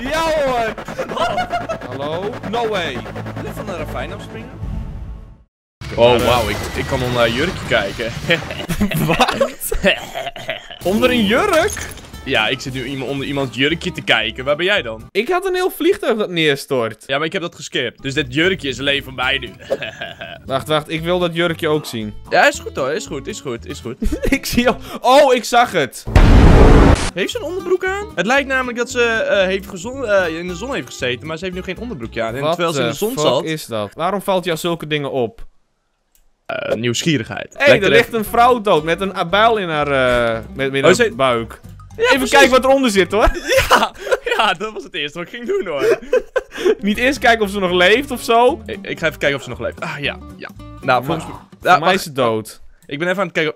Ja hoor! Hallo? No way. Wil van de ravijn afspringen? Oh, wauw, ik, ik kan onder jurkje kijken. Wat? Onder een jurk? ja, ik zit nu iemand onder iemands jurkje te kijken. Waar ben jij dan? Ik had een heel vliegtuig dat neerstort. Ja, maar ik heb dat geskipt. Dus dit jurkje is alleen van mij nu. Wacht, wacht. Ik wil dat jurkje ook zien. ja, is goed hoor. Is goed, is goed, is goed. ik zie al... Oh, ik zag het. Heeft ze een onderbroek aan? Het lijkt namelijk dat ze eh, heeft gezon, eh, in de zon heeft gezeten, maar ze heeft nu geen onderbroekje aan. En Wat terwijl ze in de zon zat, is dat? Waarom valt jou zulke dingen op? eh, nieuwsgierigheid. Hé, hey, er ligt een vrouw dood met een abuil in haar, met, met Oh, ze- buik. Even precies. kijken wat eronder zit hoor. Ja, ja, dat was het eerste wat ik ging doen hoor. Niet eerst kijken of ze nog leeft of zo. ik, ik ga even kijken of ze nog leeft. Ah, ja, ja. Nou, volgens mij... Voor Ah, mij is ze dood. Ik ben even aan het kijken...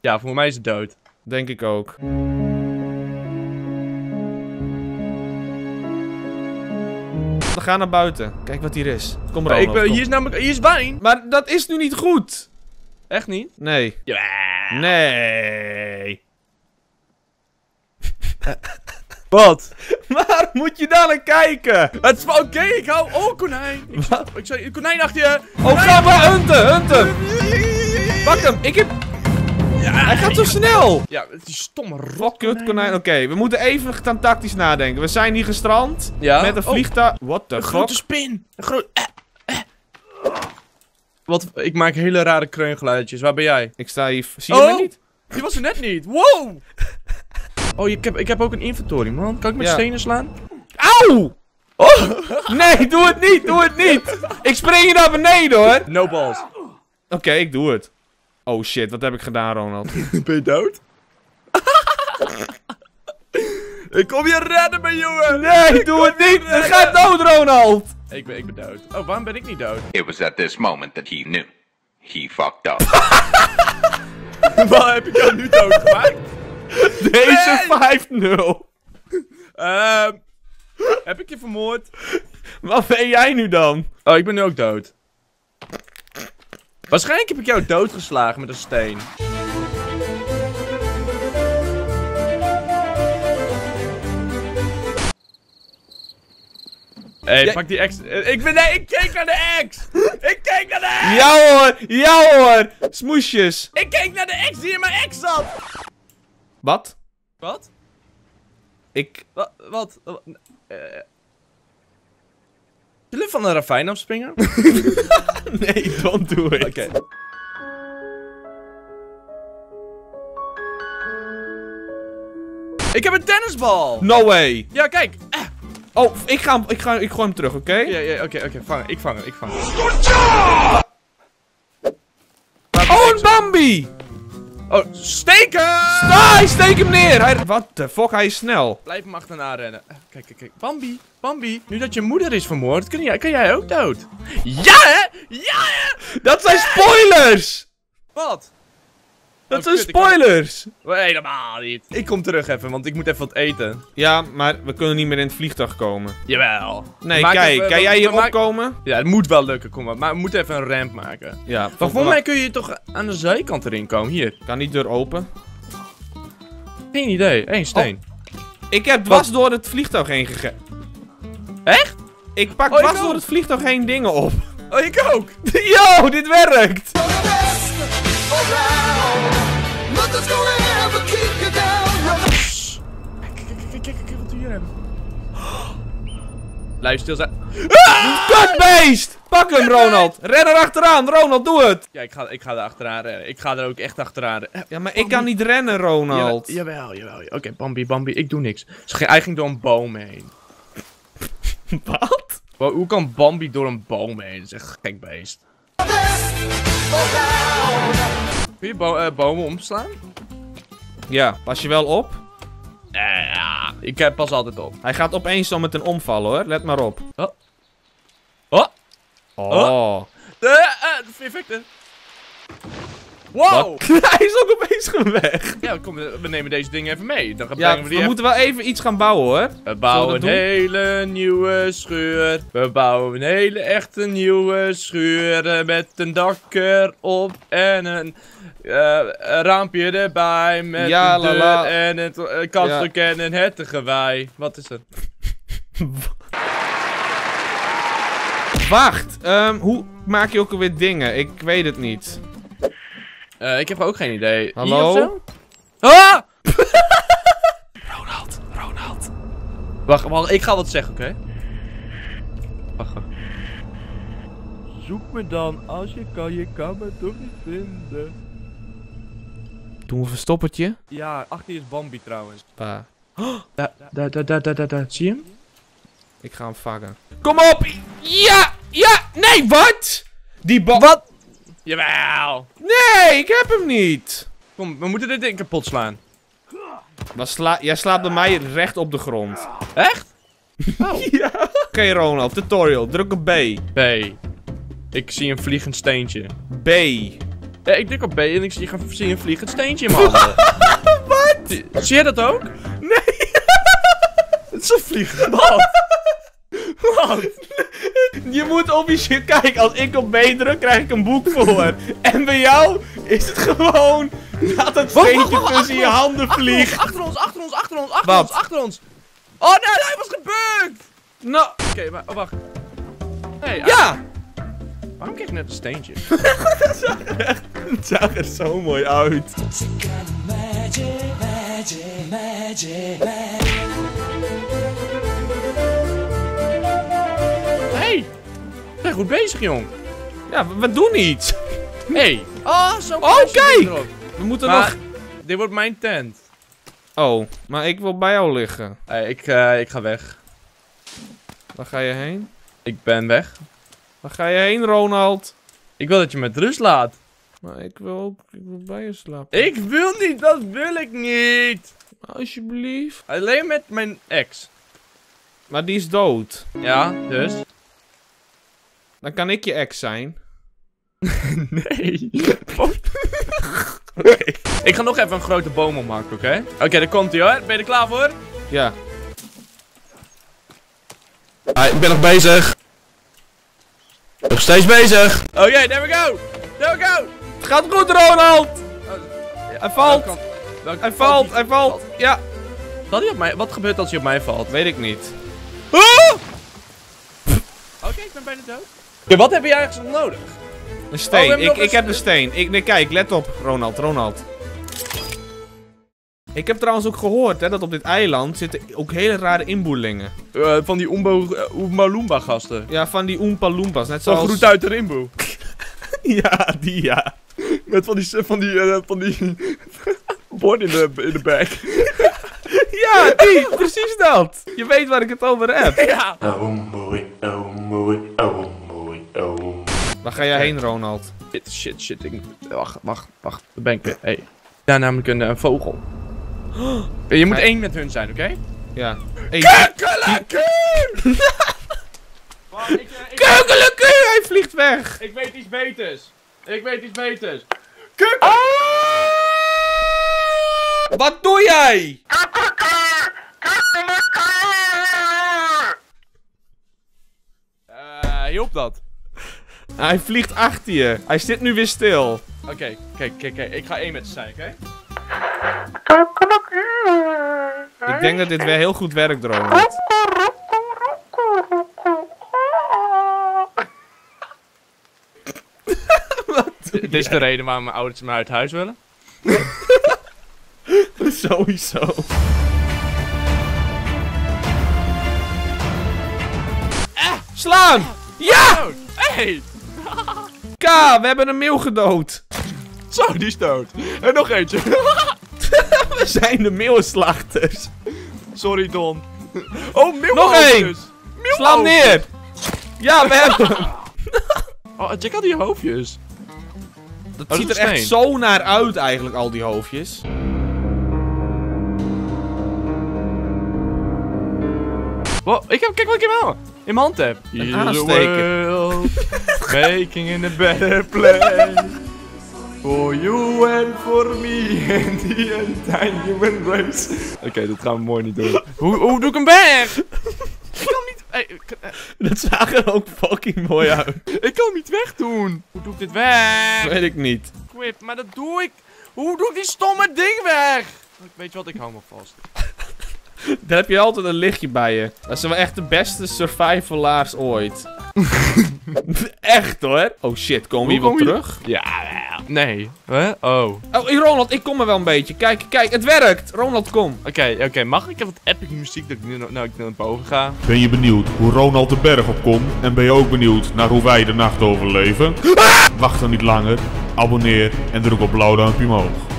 Ja, voor mij is het dood. Denk ik ook. We gaan naar buiten. Kijk wat hier is. Kom Maar ik ben, kom. hier is namelijk... Hier is wijn. Maar dat is nu niet goed. Echt niet? Nee. Ja. Nee. Wat? Waar moet je dan naar kijken? Het is oké, ik hou... Oh, konijn. Ik, Wat? ik zei, konijn achter je. Oh, ga maar hunten, hunten. Pak hem. Ik heb... Hij gaat zo snel. Ja, die stomme kut konijn. Oké, we moeten even gaan tactisch nadenken. We zijn hier gestrand. Ja? Met een Oh. vliegtuig. What the Een grote spin. Een grote... eh, eh. Wat? Ik maak hele rare kreungeluidjes. Waar ben jij? Ik sta hier... Zie je Oh. me niet? Die was er net niet. Wow! Oh, ik heb, ik heb ook een inventory, man. Kan ik met Ja. stenen slaan? Auw! Oh! Nee, doe het niet, doe het niet! Ik spring hier naar beneden hoor! No balls. Oké, ik doe het. Oh shit, wat heb ik gedaan, Ronald? Ben je dood? ik kom je redden, mijn jongen! Nee, doe het niet! Het gaat dood, Ronald! Ik ben, ik ben dood. Oh, waarom ben ik niet dood? It was at this moment that he knew. He fucked up. Waar heb ik jou nu dood gemaakt? Deze 5-0. Ehm heb ik je vermoord? Wat ben jij nu dan? Oh, ik ben nu ook dood. Waarschijnlijk heb ik jou doodgeslagen met een steen. Hé, hey, pak die ex. eh, Ik ben. Nee, ik keek naar de ex! ik keek naar de ex! Ja hoor, ja hoor! Smoesjes. Ik keek naar de ex die in mijn ex zat! Wat? Wat? Ik... Wat? Wat? Wat? Zullen we van een ravijn afspringen? Nee, don't do it. Oké. Ik heb een tennisbal! No way. Ja, kijk. Eh. Oh, ik ga hem, ik ga, ik gooi hem terug, oké? Ja, ja, oké, oké, vangen. Ik vang hem, ik vang hem. Oh, een Bambi! Oh, steken! Steek hem neer! Hij... Wat de fuck, hij is snel. Blijf hem achterna rennen. Kijk, kijk, kijk. Bambi, Bambi. Nu dat je moeder is vermoord, kun jij, kun jij ook dood. Ja, hè? Ja, hè? Dat zijn spoilers! Wat? Dat Oh, zijn kut, ik kan- spoilers! Nee, helemaal niet. Ik kom terug even, want ik moet even wat eten. Ja, maar we kunnen niet meer in het vliegtuig komen. Jawel. Nee, Maak kijk, even- kan we- jij hier maken- opkomen? Ja, het moet wel lukken, kom maar. Maar we moeten even een ramp maken. Ja, Maar volgens mij kun je toch aan de zijkant erin komen. Hier. Kan die deur open? Geen idee. Eén steen. Ik heb dwars door het vliegtuig heen gegeven. Echt? Ik pak Oh, dwars ook. door het vliegtuig heen dingen op. Oh, ik ook. Yo, dit werkt! Blijf stil zijn. Kutbeest! Pak hem, Ronald! Ren er achteraan, Ronald, doe het! Ja, ik ga, ik ga er achteraan rennen. Ik ga er ook echt achteraan rennen. Ja, maar ik kan niet rennen, Ronald. Jawel, jawel, jawel. Oké, Bambi, Bambi, ik doe niks. Ze ging- hij ging door een boom heen. Wat? Wow, hoe kan Bambi door een boom heen? Dat is echt een gek beest. Kun je bo- eh, bomen omslaan? Ja, pas je wel op? Eh, ik heb pas altijd op. Hij gaat opeens zo met een omvallen, hoor. Let maar op. Oh. Oh, Oh. de, eh, de effecten. Wow! Hij is ook opeens weg. Ja, kom, we nemen deze dingen even mee. Dan gaan Ja, we die we moeten wel even iets gaan bouwen, hoor. We bouwen een hele nieuwe schuur. We bouwen een hele echte nieuwe schuur. eh, Met een dak erop en een eh, een raampje erbij. Met Ja, een deur la. en een uh, kapstok en een hertengewei. Wat is er? Wacht, ehm, hoe maak je ook alweer dingen? Ik weet het niet. Eh, ik heb ook geen idee. Hallo? Ah! Ronald, Ronald. Wacht, wacht, ik ga wat zeggen, oké? Wacht. wacht. Zoek me dan als je kan, je kan me toch niet vinden. Doen we een verstoppertje? Ja, achter je is Bambi trouwens. Pa, Daar, daar, daar, daar, daar, daar, daar. Zie je hem? ik ga hem vangen. Kom op! Ja! Ja! Nee, wat? Die bal... Wat? Jawel! Nee, ik heb hem niet. Kom, we moeten dit ding kapot slaan. Dan sla Jij slaat bij mij recht op de grond. Echt? Ja. Oké, Ronald, tutorial. Druk op B. B. Ik zie een vliegend steentje. B. Ja, ik druk op B en ik zie, een vliegend steentje in mijn handen. Wat? Zie je dat ook? Nee. Het is een vliegend bal. Wat? Je moet officieel... Kijk, als ik op B druk, krijg ik een boek voor. En bij jou is het gewoon... Dat het steentje tussen je handen vliegt. Achter ons, achter ons, achter ons, achter ons, achter ons. Oh nee, hij was gebukt. Nou, Oké, maar oh, wacht. Nee, ja! waarom kreeg ik net een steentje? Het zag er zo mooi uit. hey, zijn goed bezig, jong. Ja, we, we doen iets. hey. Oh, zo. Oh, kijk! We moeten Maar, nog... dit wordt mijn tent. Oh, maar ik wil bij jou liggen. Hey, ik, eh, ik ga weg. Waar ga je heen? Ik ben weg. Waar ga je heen, Ronald? Ik wil dat je met rust laat. Maar ik wil ook ik wil bij je slapen. Ik wil niet, dat wil ik niet. Alsjeblieft. Alleen met mijn ex. Maar die is dood. Ja, dus? Dan kan ik je ex zijn. Nee. Ik ga nog even een grote boom opmaken, oké? Oké, daar komt hij hoor. Ben je er klaar voor? Ja. Ah, ik ben nog bezig. Nog steeds bezig. Oké, there we go. There we go. Het gaat goed, Ronald! Hij valt! Hij valt, hij valt! Ja. Zal hij op mij, wat gebeurt als hij op mij valt? Weet ik niet. Ah! Oké, ik ben bijna dood. Oké, wat heb je eigenlijk nog nodig? Een Oh, steen. hebben ik, ik een heb een steen. Ik, nee, kijk, let op, Ronald, Ronald. Ik heb trouwens ook gehoord hè, dat op dit eiland zitten ook hele rare inboelingen. Eh, van die Umbo, uh, Oompa Loompa gasten. Ja, van die Oompa Loompas. Net Zo zoals... groet uit de rimbo. Ja, die ja. Met van die, van die, eh, van die borden in de, in de bag. Ja, die, precies dat. Je weet waar ik het over heb. Ja. Waar ga jij heen, Ronald? Shit, shit, shit. Ik, wacht, wacht, wacht. Daar ben ik weer. Hey. Daar namelijk een, een vogel. Je moet één met hun zijn, oké? Ja. Hey, Keukenlekker! Keukeleku, hij vliegt weg. Ik weet iets beters. Ik weet iets beters. Wat doe jij? Eh, hielp dat? Hij vliegt achter je. Hij zit nu weer stil. Oké, kijk, kijk, kijk. Ik ga één met ze zijn, oké? Ik denk dat dit weer heel goed werkt, Ronald. Dit is de reden waarom mijn ouders me uit huis willen. Sowieso. Slaan! Ja! Hey! K, we hebben een meeuw gedood. Zo, die is dood. En nog eentje. We zijn de meeuwenslachters. Sorry, Don. Oh, milk Nog één. Sla hem neer. Ja, we hebben hem. Oh, check al die hoofdjes. Dat dat ziet er echt zo naar uit eigenlijk, al die hoofdjes. Wow, ik heb, kijk wat ik in mijn, hand- in mijn hand heb. Een aansteker. Making in a better place. For you and for me and the entire human race. Oké, dat gaan we mooi niet doen. hoe, hoe doe ik hem weg? ik kan niet... Hey, ik, eh, Dat zag er ook fucking mooi uit. ik kan hem niet wegdoen. Hoe doe ik dit weg? Weet ik niet. Quip, maar dat doe ik. Hoe doe ik die stomme ding weg? Weet je wat, ik hou me vast. Dan heb je altijd een lichtje bij je. Dat zijn wel echt de beste survivalaars ooit. echt hoor. Oh shit, komen we hier wel terug? Ja, nee. Hè? Oh. Oké, Oh, Ronald, ik kom er wel een beetje. Kijk, kijk, het werkt. Ronald, kom. oké. Mag ik even wat epic muziek dat ik nu, nou, ik naar boven ga? Ben je benieuwd hoe Ronald de berg opkomt? En ben je ook benieuwd naar hoe wij de nacht overleven? Wacht dan niet langer, abonneer en druk op blauw duimpje omhoog.